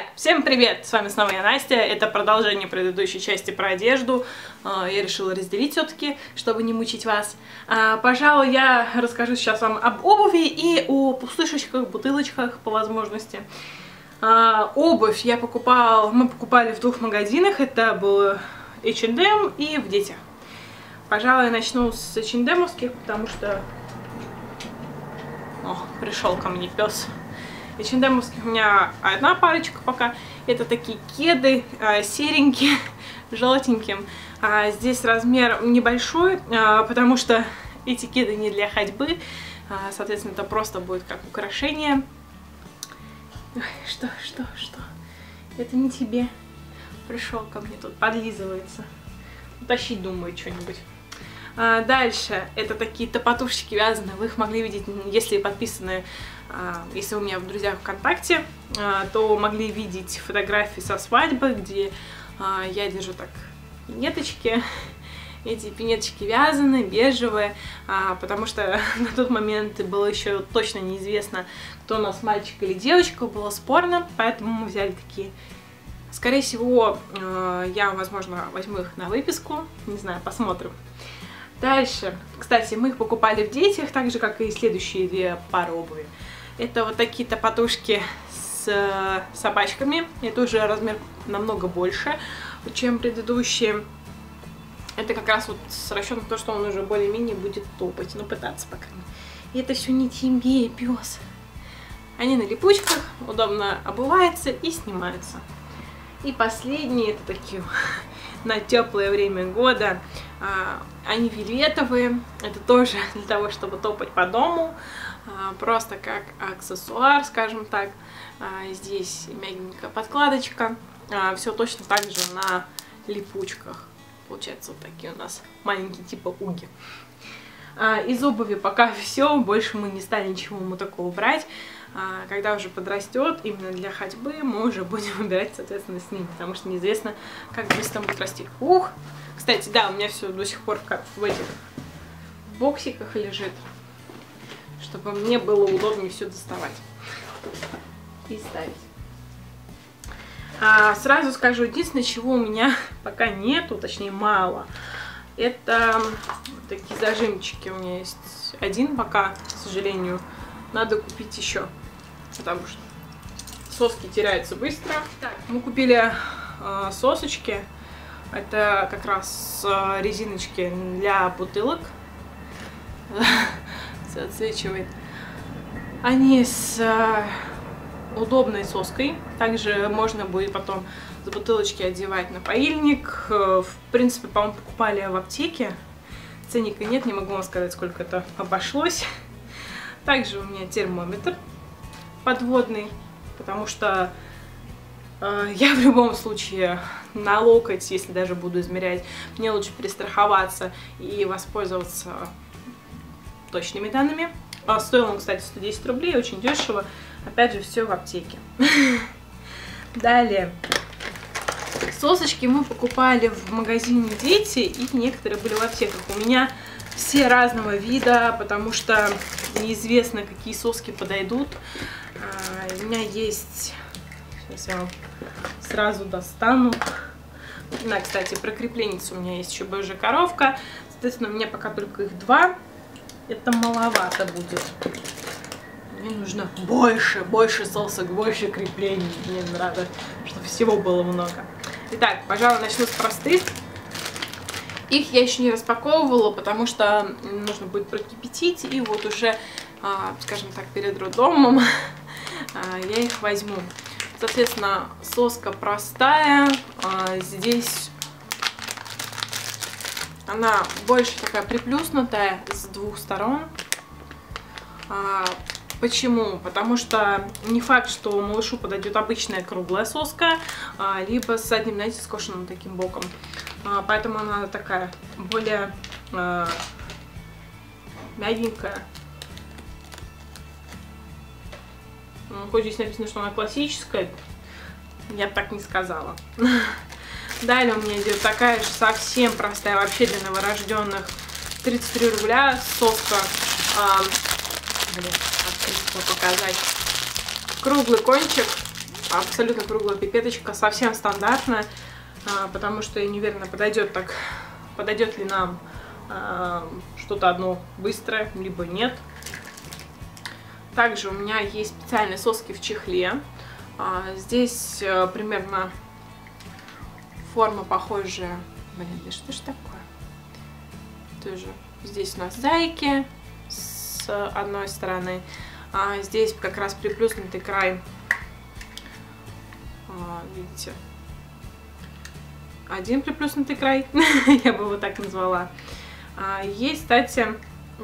Итак, всем привет! С вами снова я, Настя. Это продолжение предыдущей части про одежду. А, я решила разделить все-таки, чтобы не мучить вас. А, пожалуй, я расскажу сейчас вам об обуви и о пустышечках, бутылочках по возможности. А, обувь я покупала, мы покупали в двух магазинах. Это был H&M и в Детях. Пожалуй, я начну с H&M, потому что... О, пришел ко мне пес. H&M у меня одна парочка пока. Это такие кеды э, серенькие, желтеньким. А здесь размер небольшой, а, потому что эти кеды не для ходьбы. А, соответственно, это просто будет как украшение. Что, что, что? Это не тебе. Пришел ко мне тут, подлизывается. Тащить, думаю, что-нибудь. А, дальше, это такие топотушечки вязаные, вы их могли видеть, если подписаны, а, если у меня в друзьях ВКонтакте, а, то могли видеть фотографии со свадьбы, где а, я держу так неточки, эти пинеточки вязаные, бежевые, а, потому что на тот момент было еще точно неизвестно, кто у нас мальчик или девочка, было спорно, поэтому мы взяли такие. Скорее всего, я, возможно, возьму их на выписку, не знаю, посмотрим. Дальше, кстати, мы их покупали в детях, так же, как и следующие две пары обуви. Это вот такие-то подушки с э, собачками. Это уже размер намного больше, чем предыдущие. Это как раз вот с расчетом то, что он уже более-менее будет топать, ну пытаться, по крайней мере. И это все не тебе, пес. Они на липучках, удобно обуваются и снимаются. И последние, это такие на теплое время года. А, они вельветовые, это тоже для того, чтобы топать по дому, просто как аксессуар, скажем так. А, здесь мягенькая подкладочка, все точно так же на липучках. Получается вот такие у нас маленькие типа уги. Из обуви пока все, больше мы не стали ничего ему такого брать. А, когда уже подрастет, именно для ходьбы, мы уже будем выбирать, соответственно, с ним, потому что неизвестно, как быстро будет расти. Ух! Кстати, да, у меня все до сих пор как в этих боксиках лежит, чтобы мне было удобнее все доставать и ставить. А, сразу скажу, единственное, чего у меня пока нету, точнее мало, это такие зажимчики у меня есть. Один пока, к сожалению, надо купить еще потому что соски теряются быстро. Так, мы купили э, сосочки. Это как раз э, резиночки для бутылок. Отсвечивает. Они с э, удобной соской. Также можно будет потом с бутылочки одевать на поильник. Э, в принципе, по-моему, покупали в аптеке. Ценника нет, не могу вам сказать, сколько это обошлось. Также у меня термометр подводный, потому что э, я в любом случае на локоть, если даже буду измерять, мне лучше перестраховаться и воспользоваться точными данными. А стоил он, кстати, 110 рублей, очень дешево. Опять же, все в аптеке. Далее. Сосочки мы покупали в магазине Дети, и некоторые были в аптеках. У меня все разного вида, потому что неизвестно, какие соски подойдут. А, у меня есть... Сейчас я вам сразу достану. На, кстати, про крепленницу у меня есть еще божья коровка. Соответственно, у меня пока только их два. Это маловато будет. Мне нужно больше, больше сосок, больше креплений. Мне надо, чтобы всего было много. Итак, пожалуй, начну с простых. Их я еще не распаковывала, потому что нужно будет прокипятить. И вот уже, а, скажем так, перед роддомом а, я их возьму. Соответственно, соска простая. А, здесь она больше такая приплюснутая с двух сторон. Почему? Потому что не факт, что малышу подойдет обычная круглая соска, либо с одним, знаете, скошенным таким боком. А, поэтому она такая более а, мягенькая. Ну, хоть здесь написано, что она классическая, я так не сказала. Далее у меня идет такая же совсем простая, вообще для новорожденных. 33 рубля, соска. А, блин, открыть показать. Круглый кончик. абсолютно круглая пипеточка, совсем стандартная, а, потому что я не уверена, подойдет так, подойдет ли нам а, что-то одно быстрое, либо нет. Также у меня есть специальные соски в чехле. А, здесь а, примерно форма похожая. Блин, да что ж такое? Тоже здесь у нас зайки с одной стороны. А здесь как раз приплюснутый край. А, видите? Один приплюснутый край, я бы его так назвала. А, есть, кстати,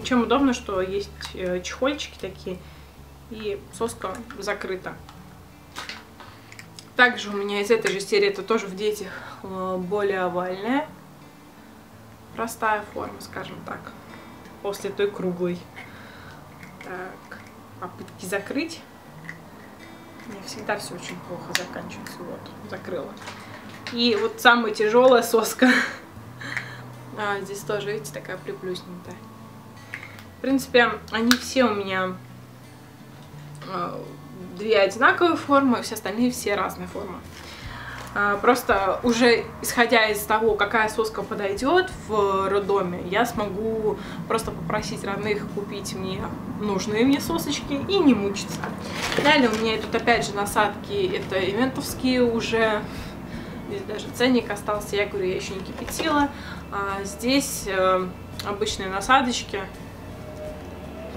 чем удобно, что есть э, чехольчики такие, и соска закрыта. Также у меня из этой же серии, это тоже в детях, э, более овальная. Простая форма, скажем так, после той круглой. Так, попытки закрыть. Мне всегда все очень плохо заканчивается. Вот, закрыла. И вот самая тяжелая соска. А, здесь тоже, видите, такая приплюснутая. В принципе, они все у меня а, две одинаковые формы, все остальные все разные формы. А, просто уже исходя из того, какая соска подойдет в роддоме, я смогу просто попросить родных купить мне нужные мне сосочки и не мучиться. Далее у меня тут опять же насадки, это ивентовские уже, здесь даже ценник остался, я говорю, я еще не кипятила. А здесь э, обычные насадочки,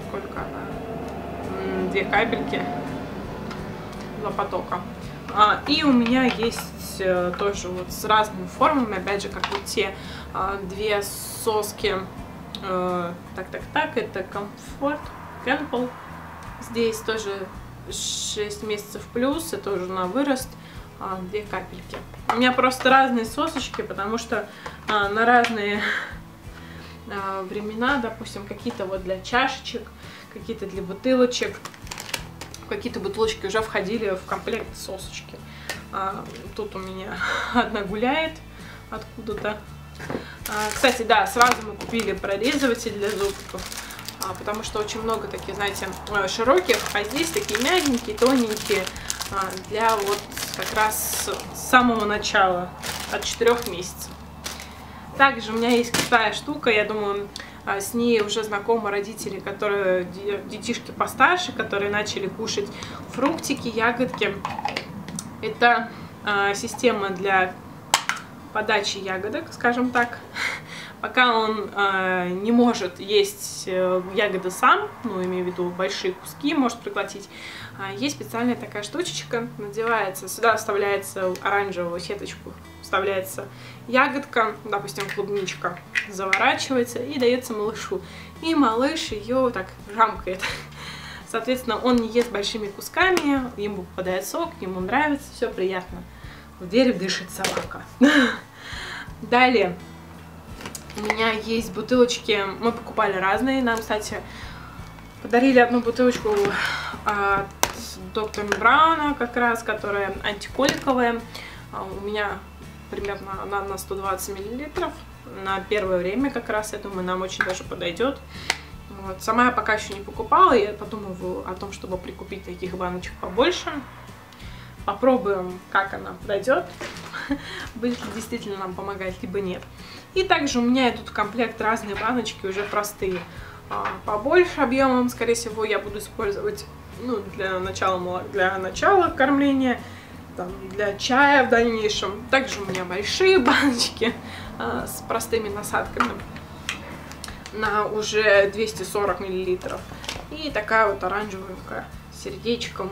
сколько она, две капельки, два потока. А, и у меня есть э, тоже вот с разными формами, опять же, как вот те а, две соски. Э, так, так, так, это комфорт, Кэмпл. Здесь тоже 6 месяцев плюс, это уже на вырост, а, две капельки. У меня просто разные сосочки, потому что на разные времена, допустим, какие-то вот для чашечек, какие-то для бутылочек, какие-то бутылочки уже входили в комплект сосочки. А, тут у меня одна гуляет откуда-то. А, кстати, да, сразу мы купили прорезыватель для зубков, а, потому что очень много таких, знаете, э, широких, а здесь такие мягенькие, тоненькие, а, для вот как раз с самого начала, от 4 месяцев. Также у меня есть такая штука, я думаю, с ней уже знакомы родители, которые детишки постарше, которые начали кушать фруктики, ягодки. Это э, система для подачи ягодок, скажем так. Пока он э, не может есть э, ягоды сам, ну, имею в виду большие куски, может проглотить, есть специальная такая штучечка, надевается, сюда вставляется оранжевую сеточку, вставляется ягодка, допустим, клубничка, заворачивается и дается малышу. И малыш ее так жамкает. Соответственно, он не ест большими кусками, ему попадает сок, ему нравится, все приятно. В дверь дышит собака. Далее, у меня есть бутылочки, мы покупали разные, нам, кстати, подарили одну бутылочку от доктора Брауна, как раз, которая антиколиковая. А у меня примерно она на 120 миллилитров. На первое время как раз, я думаю, нам очень даже подойдет. Вот. Сама я пока еще не покупала, я подумываю о том, чтобы прикупить таких баночек побольше. Попробуем, как она подойдет, будет ли действительно нам помогать, либо нет. И также у меня идут в комплект разные баночки, уже простые. А, побольше объемом, скорее всего, я буду использовать ну, для начала, для начала кормления там, для чая в дальнейшем. Также у меня большие баночки э, с простыми насадками на уже 240 миллилитров. И такая вот оранжевая с сердечком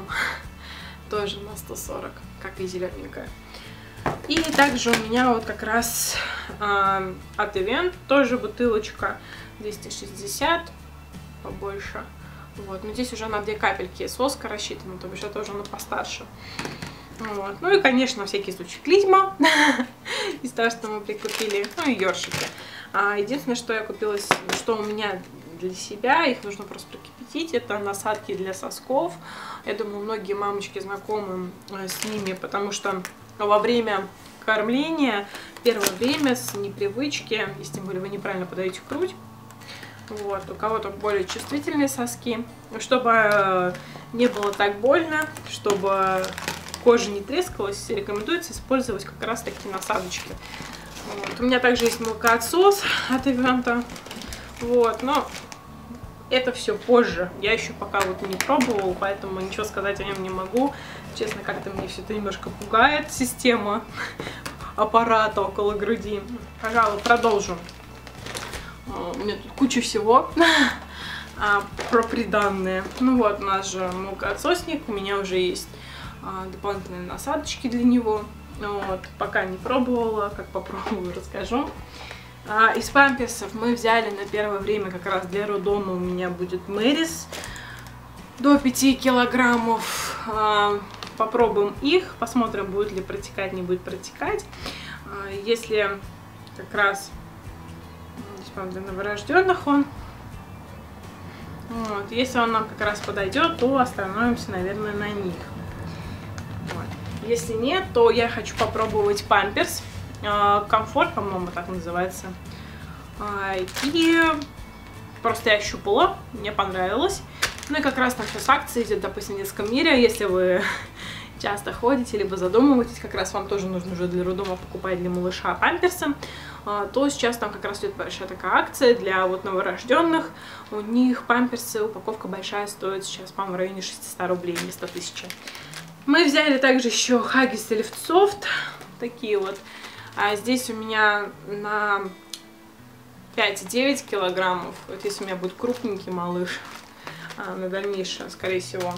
тоже на 140, как и зелененькая. И также у меня вот как раз э, от Event тоже бутылочка 260, побольше. Вот, но здесь уже на две капельки соска рассчитана, то бишь это уже на постарше. Вот. Ну и, конечно, всякие случаи клизма из того, что мы прикупили, ну и ёршики. А, единственное, что я купила, что у меня для себя, их нужно просто прокипятить, это насадки для сосков. Я думаю, многие мамочки знакомы э, с ними, потому что во время кормления, первое время с непривычки, если тем более вы неправильно подаете грудь, вот, у кого-то более чувствительные соски, чтобы э, не было так больно, чтобы кожа не трескалась, рекомендуется использовать как раз такие насадочки. Вот. У меня также есть молокоотсос от Ивента. Вот, но это все позже. Я еще пока вот не пробовала, поэтому ничего сказать о нем не могу. Честно, как-то мне все это немножко пугает, система аппарата около груди. Пожалуй, продолжу. А, у меня тут куча всего а, про приданные. Ну вот, у нас же молокоотсосник, у меня уже есть дополнительные насадочки для него. Вот, пока не пробовала, как попробую, расскажу. А, из памперсов мы взяли на первое время как раз для роддома у меня будет Мэрис до 5 килограммов. А, попробуем их, посмотрим, будет ли протекать, не будет протекать. А, если как раз для новорожденных он. Вот, если он нам как раз подойдет, то остановимся, наверное, на них. Вот. Если нет, то я хочу попробовать памперс. А, комфорт, по-моему, так называется. А, и просто я щупала, мне понравилось. Ну и как раз там сейчас акции идет, допустим, в детском мире, если вы часто ходите, либо задумываетесь, как раз вам тоже нужно уже для роддома покупать для малыша памперсы, а, то сейчас там как раз идет большая такая акция для вот новорожденных. У них памперсы, упаковка большая, стоит сейчас, по-моему, в районе 600 рублей вместо 1000. Мы взяли также еще Huggies Lift Soft, такие вот а здесь у меня на 5-9 килограммов. Вот если у меня будет крупненький малыш а, на дальнейшее, скорее всего.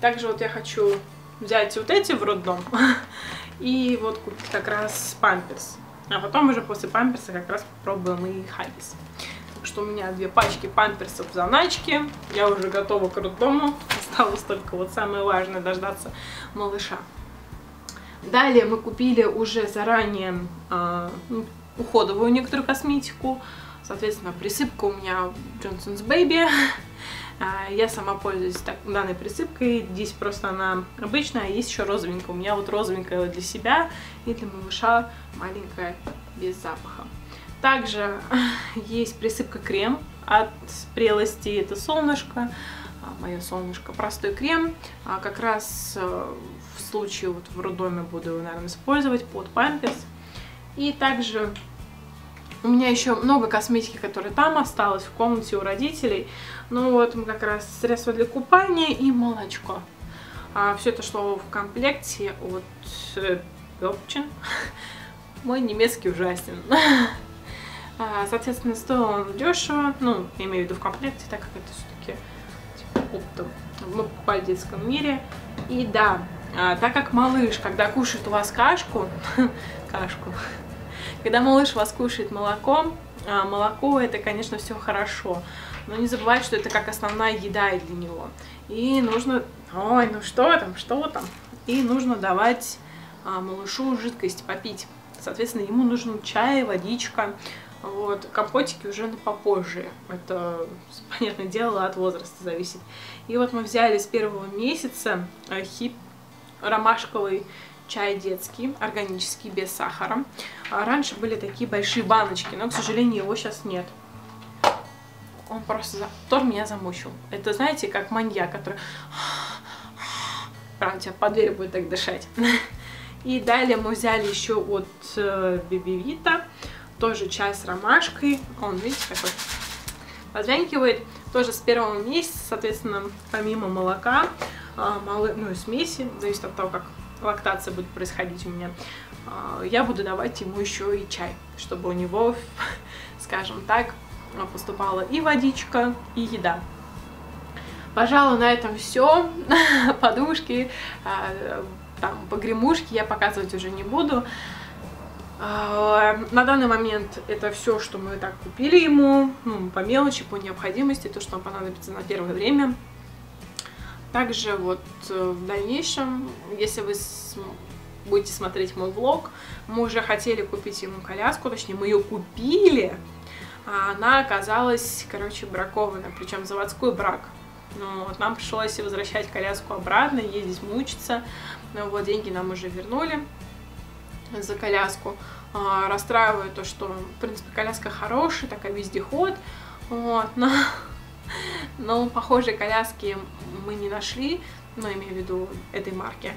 Также вот я хочу взять вот эти в роддом и вот купить как раз памперс. А потом уже после памперса как раз попробуем и хаггис. Что у меня две пачки памперсов в заначке. Я уже готова к роддому. Осталось только вот самое важное дождаться малыша. Далее мы купили уже заранее э, уходовую некоторую косметику. Соответственно, присыпка у меня Johnson's Baby. А, я сама пользуюсь так, данной присыпкой. Здесь просто она обычная, а есть еще розовенькая. У меня вот розовенькая для себя и для малыша маленькая без запаха. Также есть присыпка крем от прелости. Это солнышко. А, мое солнышко. Простой крем. Как раз э, в случае вот в роддоме буду его, наверное, использовать под памперс. И также у меня еще много косметики, которая там осталась в комнате у родителей. Ну вот как раз средства для купания и молочко. А, все это шло в комплекте от э, Мой немецкий ужасен. А, соответственно, стоил он дешево, ну, имею в виду в комплекте, так как это все-таки типа, оптом. Мы покупали в детском мире. И да, а, так как малыш, когда кушает у вас кашку, кашку, когда малыш вас кушает молоко, а, молоко это, конечно, все хорошо, но не забывайте, что это как основная еда для него. И нужно, ой, ну что там, что там, и нужно давать малышу жидкость попить. Соответственно, ему нужен чай, водичка, вот, компотики уже на попозже. Это, понятное дело, от возраста зависит. И вот мы взяли с первого месяца хип ромашковый чай детский, органический, без сахара. А раньше были такие большие баночки, но, к сожалению, его сейчас нет. Он просто... Тор меня замучил. Это, знаете, как маньяк, который... Прям тебя под дверь будет так дышать. И далее мы взяли еще от Бибивита, тоже чай с ромашкой. Он, видите, какой позвянькивает. Тоже с первого месяца, соответственно, помимо молока, а, малы, ну и смеси, зависит от того, как лактация будет происходить у меня, а, я буду давать ему еще и чай, чтобы у него, скажем так, поступала и водичка, и еда. Пожалуй, на этом все. Подушки, а, там, погремушки я показывать уже не буду. На данный момент это все, что мы так купили ему, ну, по мелочи, по необходимости, то, что нам понадобится на первое время. Также вот э, в дальнейшем, если вы будете смотреть мой влог, мы уже хотели купить ему коляску, точнее мы ее купили, а она оказалась, короче, бракована, причем заводской брак. Ну, вот нам пришлось возвращать коляску обратно, ездить мучиться. Но вот деньги нам уже вернули за коляску. А, расстраивает то, что, в принципе, коляска хорошая, такая вездеход. Вот, но но похожие коляски мы не нашли, но имею в виду этой марки.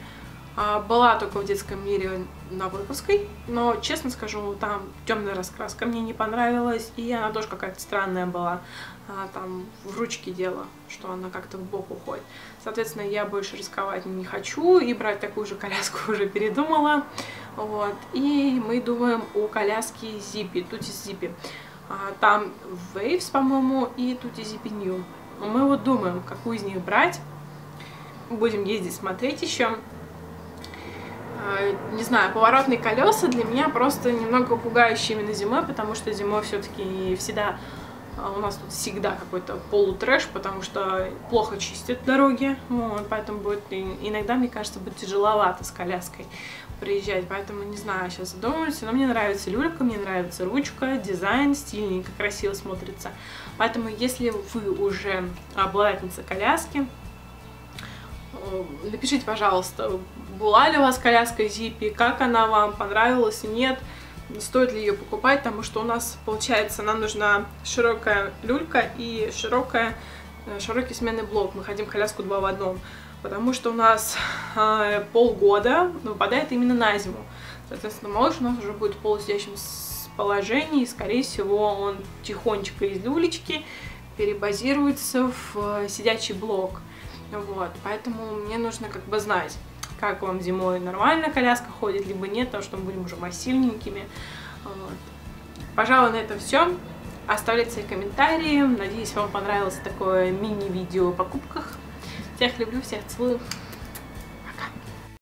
А, была только в детском мире на Выковской, но, честно скажу, там темная раскраска мне не понравилась, и она тоже какая-то странная была. Там в ручке дело, что она как-то в бок уходит. Соответственно, я больше рисковать не хочу, и брать такую же коляску уже передумала. Вот. И мы думаем о коляске Zippy, Тути Zippy. Там Waves, по-моему, и Тути Zippy New. Мы вот думаем, какую из них брать. Будем ездить смотреть еще. А, не знаю, поворотные колеса для меня просто немного пугающие именно зимой, потому что зимой все-таки всегда у нас тут всегда какой-то полутрэш, потому что плохо чистят дороги, вот, поэтому будет иногда, мне кажется, будет тяжеловато с коляской приезжать, поэтому не знаю, сейчас задумываюсь, но мне нравится люлька, мне нравится ручка, дизайн, стильненько, красиво смотрится, поэтому если вы уже обладательница коляски, Э, напишите, пожалуйста, была ли у вас коляска Зипи, как она вам, понравилась, нет, стоит ли ее покупать, потому что у нас, получается, нам нужна широкая люлька и широкая, э, широкий сменный блок. Мы хотим коляску два в одном, потому что у нас э, полгода выпадает именно на зиму. Соответственно, малыш у нас уже будет в полусидящем положении, и, скорее всего, он тихонечко из люлечки перебазируется в э, сидячий блок. Вот, поэтому мне нужно как бы знать, как вам зимой нормально коляска ходит, либо нет, потому что мы будем уже массивненькими. Вот. Пожалуй, на этом все. Оставляйте свои комментарии. Надеюсь, вам понравилось такое мини-видео о покупках. Всех люблю, всех целую.